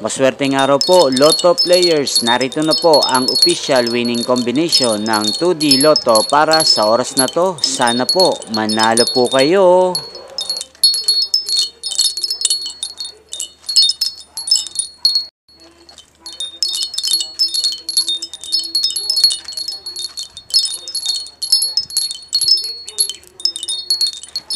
Maswerteng araw po, Lotto players. Narito na po ang official winning combination ng 2D Lotto para sa oras na to. Sana po manalo po kayo.